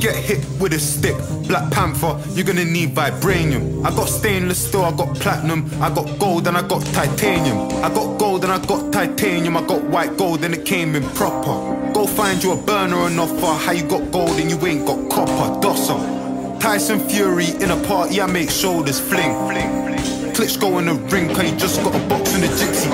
get hit with a stick. Black Panther, you're gonna need vibranium. I got stainless steel, I got platinum, I got gold and I got titanium. I got gold and I got titanium, I got white gold and it came in proper. Go find you a burner and offer. How you got gold and you ain't got copper, Dosser. Tyson Fury in a party, I make shoulders fling. Klitschko in the ring, cause you just got a box in the Gypsy